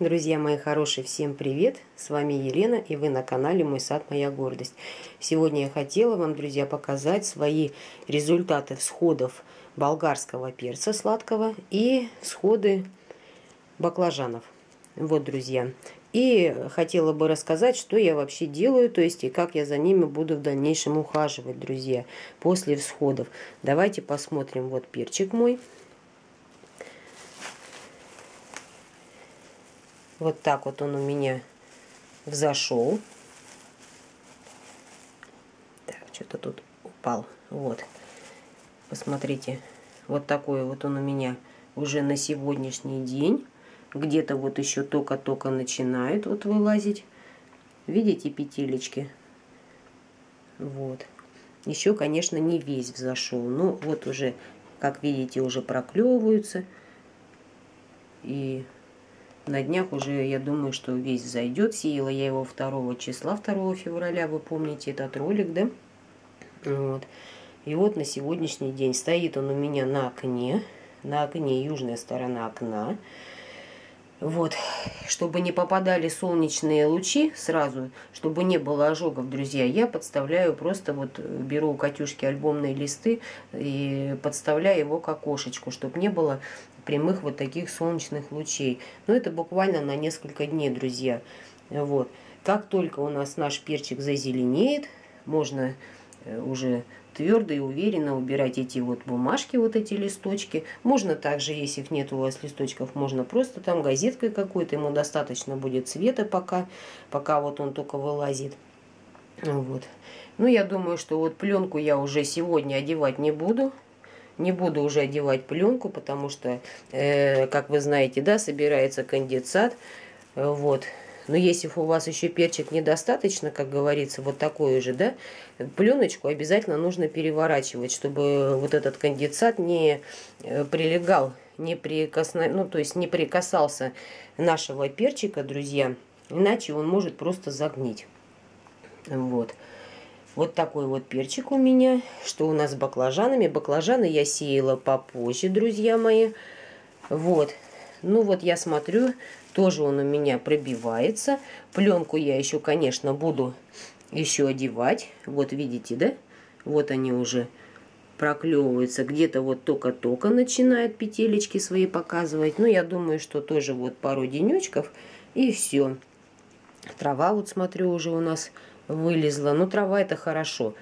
Друзья мои хорошие, всем привет! С вами Елена и вы на канале Мой сад, моя гордость. Сегодня я хотела вам, друзья, показать свои результаты всходов болгарского перца сладкого и всходы баклажанов. Вот, друзья. И хотела бы рассказать, что я вообще делаю, то есть и как я за ними буду в дальнейшем ухаживать, друзья, после всходов. Давайте посмотрим. Вот перчик мой. Вот так вот он у меня взошел. Так, что-то тут упал. Вот. Посмотрите. Вот такой вот он у меня уже на сегодняшний день. Где-то вот еще только-только начинает вот вылазить. Видите петелечки? Вот. Еще, конечно, не весь взошел. Но вот уже, как видите, уже проклевываются. И на днях уже, я думаю, что весь зайдет. Сеяла я его 2 числа, 2 февраля, вы помните этот ролик, да? Вот. И вот на сегодняшний день стоит он у меня на окне. На окне южная сторона окна. Вот, чтобы не попадали солнечные лучи сразу, чтобы не было ожогов, друзья, я подставляю просто вот, беру у Катюшки альбомные листы и подставляю его к окошечку, чтобы не было прямых вот таких солнечных лучей. Но это буквально на несколько дней, друзья. Вот. Как только у нас наш перчик зазеленеет, можно э, уже твердо и уверенно убирать эти вот бумажки, вот эти листочки. Можно также, если их нет у вас листочков, можно просто там газеткой какой-то, ему достаточно будет цвета пока, пока вот он только вылазит. Вот. Ну, я думаю, что вот пленку я уже сегодня одевать не буду. Не буду уже одевать пленку, потому что, э, как вы знаете, да, собирается конденсат. Вот. Но если у вас еще перчик недостаточно, как говорится, вот такой же, да, пленочку обязательно нужно переворачивать, чтобы вот этот конденсат не э, прилегал, не прикосно... ну, то есть не прикасался нашего перчика, друзья, иначе он может просто загнить. Вот. Вот такой вот перчик у меня. Что у нас с баклажанами? Баклажаны я сеяла попозже, друзья мои. Вот. Ну вот я смотрю, тоже он у меня пробивается. Пленку я еще, конечно, буду еще одевать. Вот видите, да? Вот они уже проклевываются. Где-то вот только-только начинают петелечки свои показывать. Ну, я думаю, что тоже вот пару денечков и все. Трава вот смотрю уже у нас вылезла. Ну, трава это хорошо.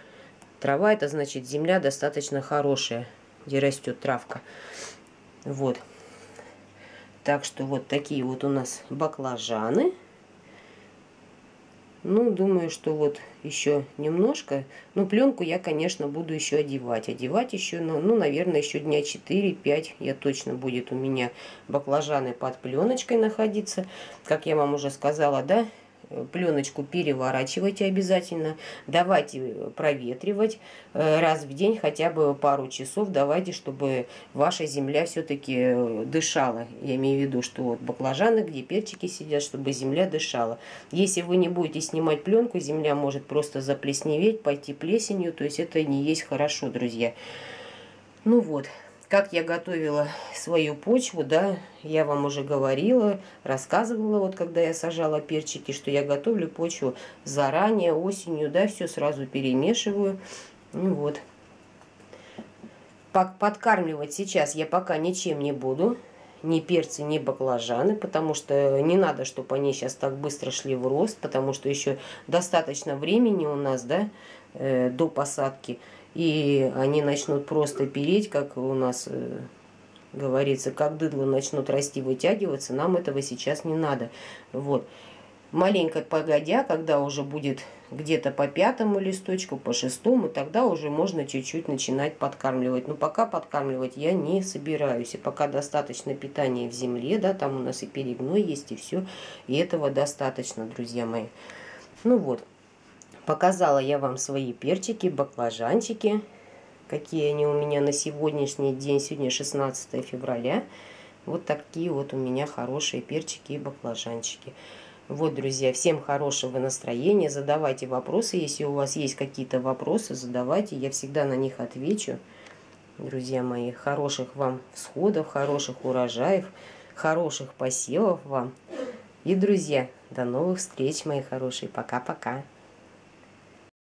Трава это значит земля достаточно хорошая, где растет травка. Вот. Так что вот такие вот у нас баклажаны. Ну, думаю, что вот еще немножко. Ну, пленку я, конечно, буду еще одевать. Одевать еще, ну, ну наверное, еще дня 4-5 я точно будет у меня баклажаны под пленочкой находиться. Как я вам уже сказала, да, пленочку переворачивайте обязательно, давайте проветривать э, раз в день, хотя бы пару часов давайте, чтобы ваша земля все-таки э, дышала. Я имею в виду, что вот баклажаны, где перчики сидят, чтобы земля дышала. Если вы не будете снимать пленку, земля может просто заплесневеть, пойти плесенью, то есть это не есть хорошо, друзья. Ну вот, как я готовила свою почву, да, я вам уже говорила, рассказывала, вот когда я сажала перчики, что я готовлю почву заранее, осенью, да, все сразу перемешиваю. Ну вот. Подкармливать сейчас я пока ничем не буду, ни перцы, ни баклажаны, потому что не надо, чтобы они сейчас так быстро шли в рост, потому что еще достаточно времени у нас, да, э, до посадки и они начнут просто переть, как у нас э, говорится, как дыдло начнут расти, вытягиваться, нам этого сейчас не надо. Вот. Маленько погодя, когда уже будет где-то по пятому листочку, по шестому, тогда уже можно чуть-чуть начинать подкармливать. Но пока подкармливать я не собираюсь. И пока достаточно питания в земле, да, там у нас и перегной есть, и все. И этого достаточно, друзья мои. Ну вот. Показала я вам свои перчики, баклажанчики, какие они у меня на сегодняшний день. Сегодня 16 февраля. Вот такие вот у меня хорошие перчики и баклажанчики. Вот, друзья, всем хорошего настроения. Задавайте вопросы. Если у вас есть какие-то вопросы, задавайте. Я всегда на них отвечу. Друзья мои, хороших вам всходов, хороших урожаев, хороших посевов вам. И, друзья, до новых встреч, мои хорошие. Пока-пока.